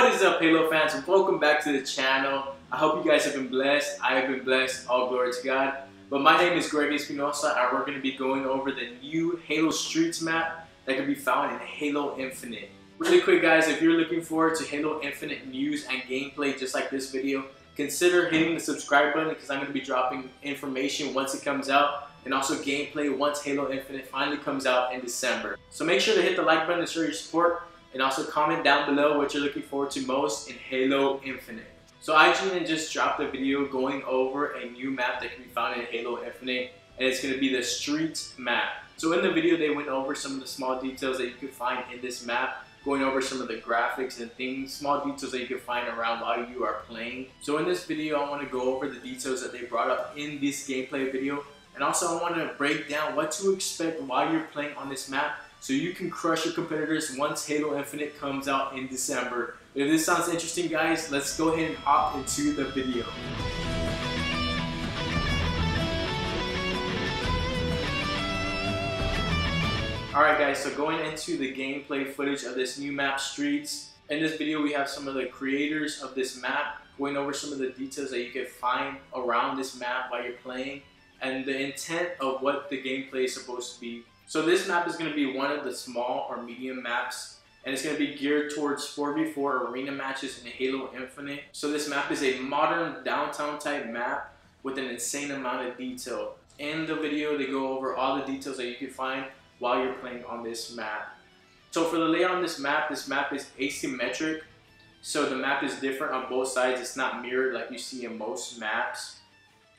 What is up Halo fans? And welcome back to the channel. I hope you guys have been blessed. I have been blessed. All glory to God. But my name is Greg Espinosa and we're going to be going over the new Halo Streets map that can be found in Halo Infinite. Really quick guys, if you're looking forward to Halo Infinite news and gameplay just like this video, consider hitting the subscribe button because I'm going to be dropping information once it comes out and also gameplay once Halo Infinite finally comes out in December. So make sure to hit the like button to show your support and also comment down below what you're looking forward to most in Halo Infinite. So IGN just dropped a video going over a new map that can be found in Halo Infinite and it's going to be the Streets map. So in the video they went over some of the small details that you could find in this map going over some of the graphics and things, small details that you can find around while you are playing. So in this video, I want to go over the details that they brought up in this gameplay video. And also I want to break down what to expect while you're playing on this map so you can crush your competitors once Halo Infinite comes out in December. If this sounds interesting guys, let's go ahead and hop into the video. Alright guys, so going into the gameplay footage of this new map Streets. In this video we have some of the creators of this map going over some of the details that you can find around this map while you're playing and the intent of what the gameplay is supposed to be. So this map is going to be one of the small or medium maps and it's going to be geared towards 4v4 arena matches in Halo Infinite. So this map is a modern downtown type map with an insane amount of detail. In the video they go over all the details that you can find while you're playing on this map. So for the layout on this map, this map is asymmetric. So the map is different on both sides. It's not mirrored like you see in most maps.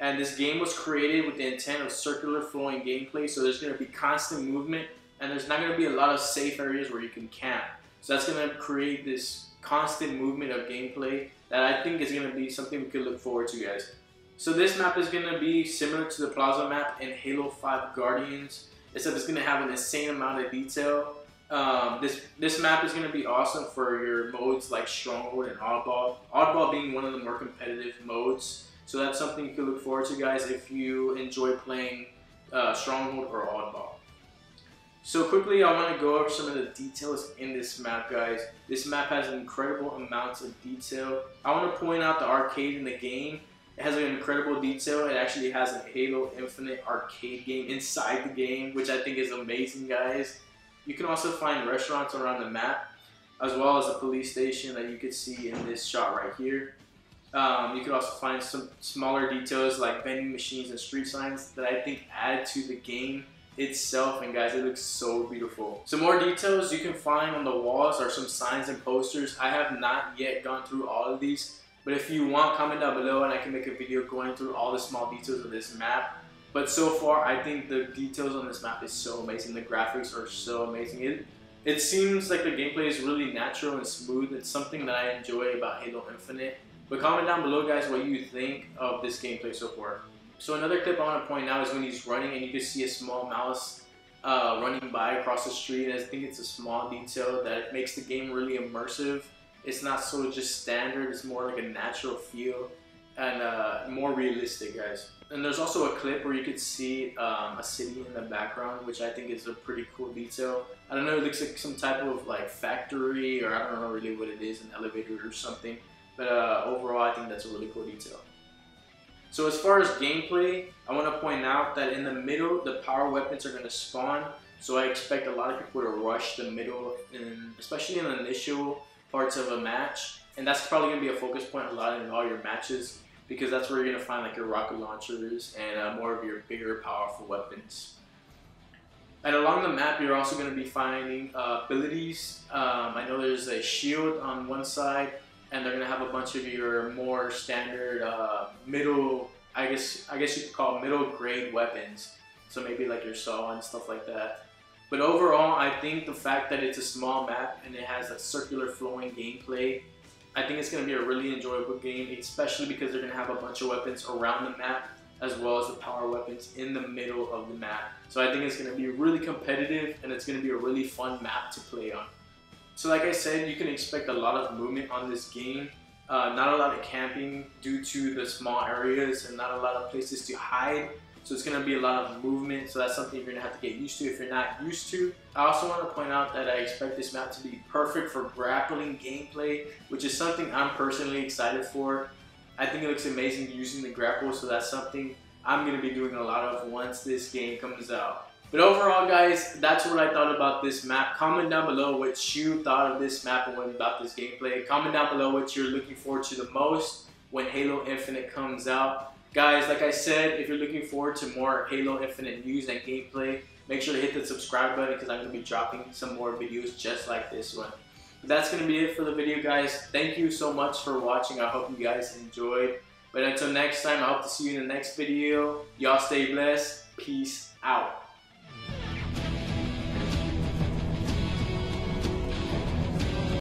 And this game was created with the intent of circular flowing gameplay. So there's going to be constant movement and there's not going to be a lot of safe areas where you can camp. So that's going to create this constant movement of gameplay that I think is going to be something we could look forward to guys. So this map is going to be similar to the Plaza map in Halo 5 Guardians except it's going to have an insane amount of detail. Um, this this map is going to be awesome for your modes like Stronghold and Oddball. Oddball being one of the more competitive modes, so that's something you can look forward to, guys, if you enjoy playing uh, Stronghold or Oddball. So quickly, I want to go over some of the details in this map, guys. This map has incredible amounts of detail. I want to point out the arcade in the game it has an incredible detail. It actually has a Halo Infinite arcade game inside the game, which I think is amazing, guys. You can also find restaurants around the map, as well as a police station that you could see in this shot right here. Um, you could also find some smaller details like vending machines and street signs that I think add to the game itself and guys it looks so beautiful some more details you can find on the walls are some signs and posters i have not yet gone through all of these but if you want, comment down below and I can make a video going through all the small details of this map. But so far, I think the details on this map is so amazing. The graphics are so amazing. It, it seems like the gameplay is really natural and smooth. It's something that I enjoy about Halo Infinite. But comment down below, guys, what you think of this gameplay so far. So another clip I want to point out is when he's running and you can see a small mouse uh, running by across the street. And I think it's a small detail that makes the game really immersive it's not so just standard, it's more like a natural feel and uh, more realistic, guys. And there's also a clip where you could see um, a city in the background, which I think is a pretty cool detail. I don't know, it looks like some type of like factory or I don't know really what it is, an elevator or something. But uh, overall, I think that's a really cool detail. So as far as gameplay, I want to point out that in the middle, the power weapons are going to spawn. So I expect a lot of people to rush the middle, and especially in the initial parts of a match. And that's probably going to be a focus point a lot in all your matches because that's where you're going to find like your rocket launchers and uh, more of your bigger, powerful weapons. And along the map, you're also going to be finding uh, abilities. Um, I know there's a shield on one side, and they're to have a bunch of your more standard uh, middle, I guess I guess you could call middle grade weapons. So maybe like your saw and stuff like that. But overall, I think the fact that it's a small map and it has a circular flowing gameplay, I think it's to be a really enjoyable game, especially because they're to have a bunch of weapons around the map as well as the power weapons in the middle of the map. So I think it's to be really competitive and it's to be a really fun map to play on. So like I said, you can expect a lot of movement on this game. Uh, not a lot of camping due to the small areas and not a lot of places to hide. So it's gonna be a lot of movement. So that's something you're gonna have to get used to if you're not used to. I also want to point out that I expect this map to be perfect for grappling gameplay, which is something I'm personally excited for. I think it looks amazing using the grapple, so that's something I'm gonna be doing a lot of once this game comes out. But overall guys, that's what I thought about this map. Comment down below what you thought of this map and what about this gameplay. Comment down below what you're looking forward to the most when Halo Infinite comes out. Guys, like I said, if you're looking forward to more Halo Infinite news and gameplay, make sure to hit the subscribe button because I'm going to be dropping some more videos just like this one. But that's going to be it for the video, guys. Thank you so much for watching. I hope you guys enjoyed. But until next time, I hope to see you in the next video. Y'all stay blessed. Peace out.